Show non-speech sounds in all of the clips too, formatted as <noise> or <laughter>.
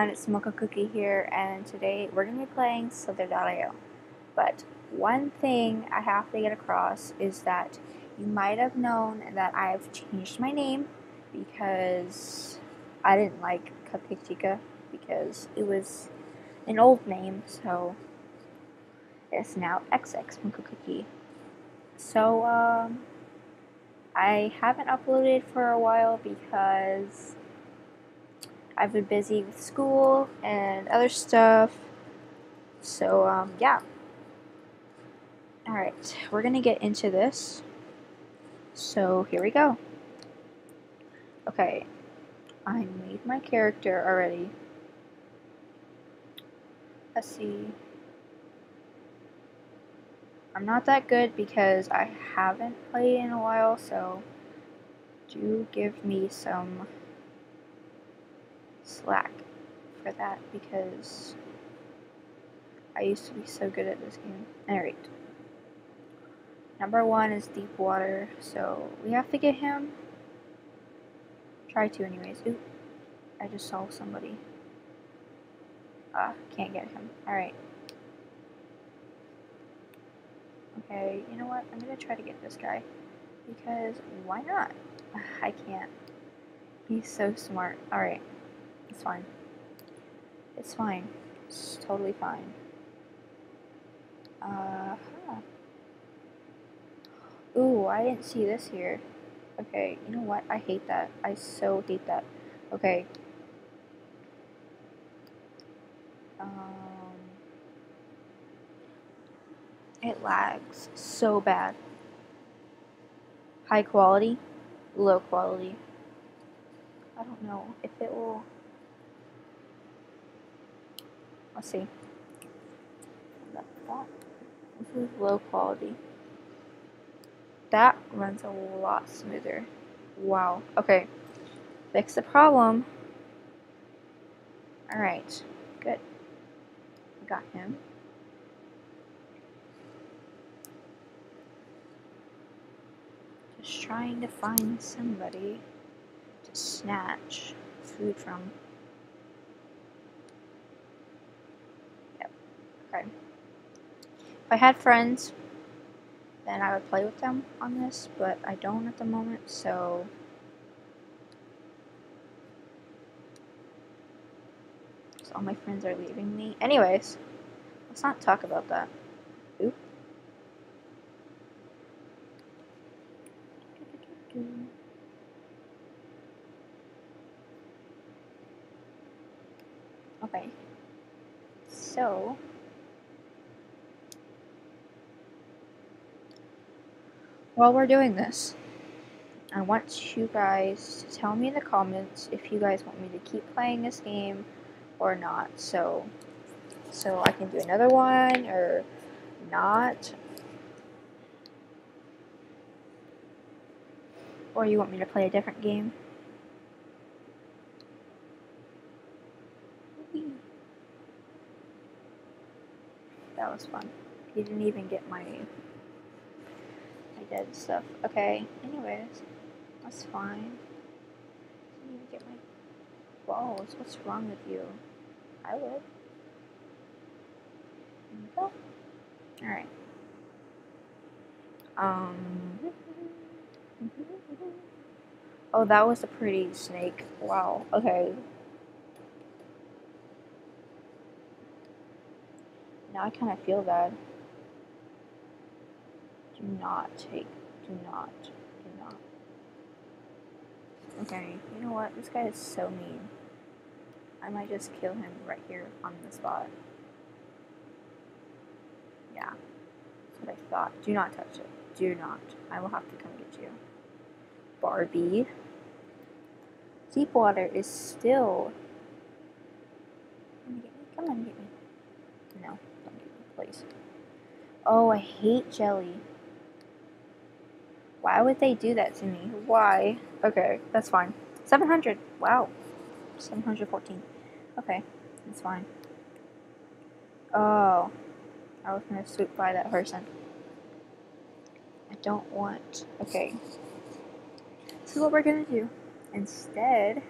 everyone, it's Mocha Cookie here, and today we're going to be playing Slither.io. But one thing I have to get across is that you might have known that I've changed my name because I didn't like Cupcake Chica because it was an old name, so it's now XX Mocha Cookie. So, um, I haven't uploaded for a while because I've been busy with school and other stuff. So, um, yeah. Alright, we're gonna get into this. So, here we go. Okay, I made my character already. Let's see. I'm not that good because I haven't played in a while, so do give me some slack for that because I used to be so good at this game. Alright. Number one is deep water, so we have to get him. Try to anyways. Ooh, I just saw somebody. Ah, can't get him. Alright. Okay, you know what? I'm gonna try to get this guy. Because why not? <sighs> I can't. He's so smart. Alright. It's fine. It's fine. It's totally fine. Uh huh. Ooh, I didn't see this here. Okay, you know what? I hate that. I so hate that. Okay. Um, it lags so bad. High quality, low quality. I don't know if it will Let's see. This is low quality. That runs a lot smoother. Wow. Okay. Fix the problem. Alright. Good. Got him. Just trying to find somebody to snatch food from. Okay. I had friends, then I would play with them on this, but I don't at the moment, so... so all my friends are leaving me. Anyways, let's not talk about that. Oop. Okay. So, while we're doing this, I want you guys to tell me in the comments if you guys want me to keep playing this game or not. So, so I can do another one or not. Or you want me to play a different game. That was fun. You didn't even get my dead stuff. Okay, anyways, that's fine. I need to get my balls. What's wrong with you? I would. Go. Alright. Um. <laughs> Oh, that was a pretty snake. Wow. Okay. Now I kind of feel bad. Do not take. Do not. Do not. Okay, you know what? This guy is so mean. I might just kill him right here on the spot. Yeah. That's what I thought. Do not touch it. Do not. I will have to come get you. Barbie. Deep water is still. Come get me. Come on, get me. No, don't get me, please. Oh, I hate jelly. Why would they do that to me? Why? Okay, that's fine. 700. Wow. 714. Okay, that's fine. Oh. I was gonna swoop by that person. I don't want... Okay. So what we're gonna do. Instead,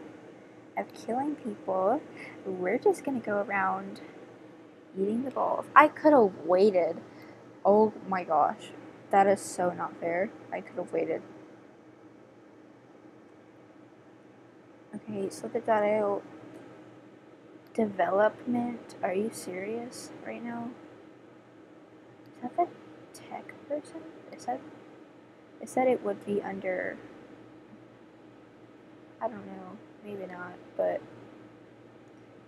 of killing people. We're just gonna go around eating the balls. I could have waited. Oh my gosh. That is so not fair. I could have waited. Okay, so the Dario development. Are you serious right now? Is that the tech person? Is that? It said it would be under. I don't know. Maybe not, but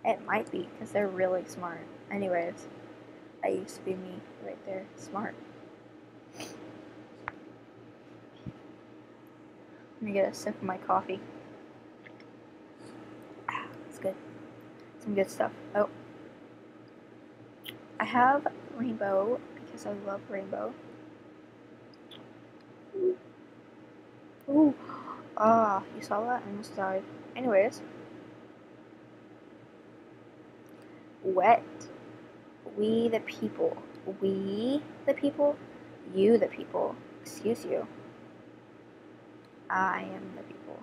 it might be because they're really smart. Anyways, I used to be me right there. Smart. Let me get a sip of my coffee. It's good. Some good stuff. Oh. I have rainbow because I love rainbow. Ooh. Ah, you saw that? I almost died. Anyways. Wet. We the people. We the people. You the people. Excuse you. I am the people.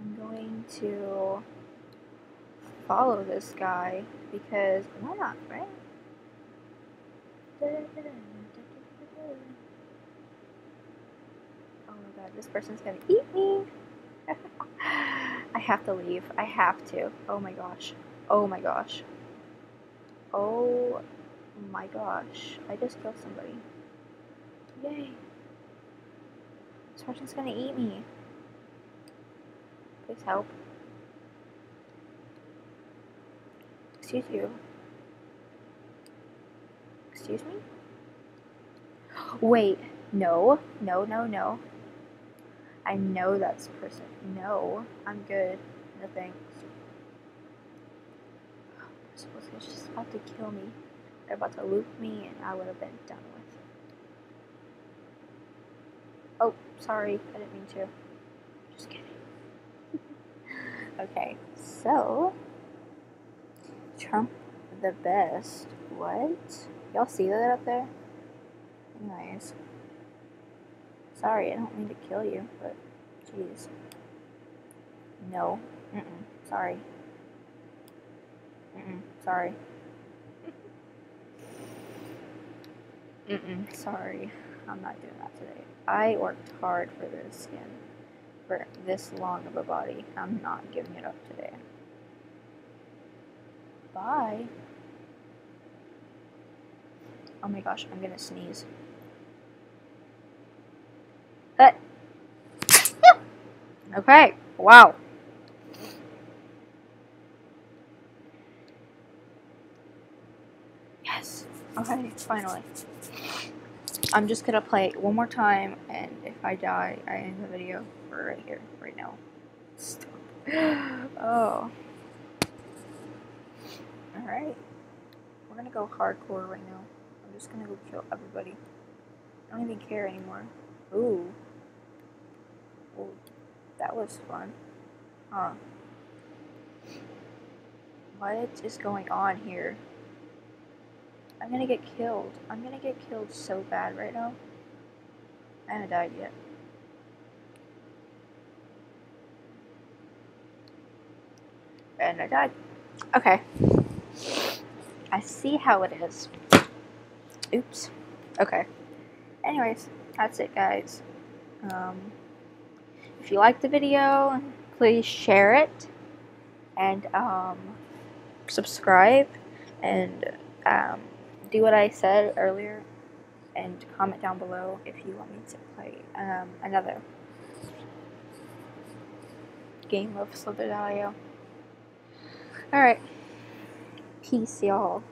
I'm going to follow this guy because why not, right? Oh my god, this person's gonna eat me! <laughs> I have to leave. I have to. Oh my gosh. Oh my gosh. Oh my gosh. I just killed somebody. Yay. Person's gonna eat me. Please help. Excuse you. Excuse me? Wait, no, no, no, no. I know that's person. No, I'm good. No thanks. Was just about to kill me. They're about to loot me and I would have been done with. Oh, sorry, I didn't mean to. Just kidding. <laughs> okay, so Trump the best. What? Y'all see that up there? Anyways. Sorry, I don't mean to kill you, but jeez. No. Mm-mm. Sorry. Mm-mm. Sorry. <laughs> Mm-mm. Sorry. I'm not doing that today. I worked hard for this skin. For this long of a body. I'm not giving it up today. Bye. Oh my gosh, I'm gonna sneeze. Cut. Uh. <laughs> Okay, wow. Yes. Okay, finally. I'm just gonna play it one more time, and if I die, I end the video right here, right now. Stop. <gasps> oh. Alright. We're gonna go hardcore right now. I'm just gonna go kill everybody. I don't even care anymore. Ooh. Ooh. That was fun. Huh. What is going on here? I'm gonna get killed. I'm gonna get killed so bad right now. I haven't died yet. And I died. Okay. I see how it is. Oops. Okay. Anyways, that's it guys. Um, if you liked the video, please share it and um, subscribe and um, do what I said earlier and comment down below if you want me to play um, another game of Slither.io. Alright. Peace, y'all.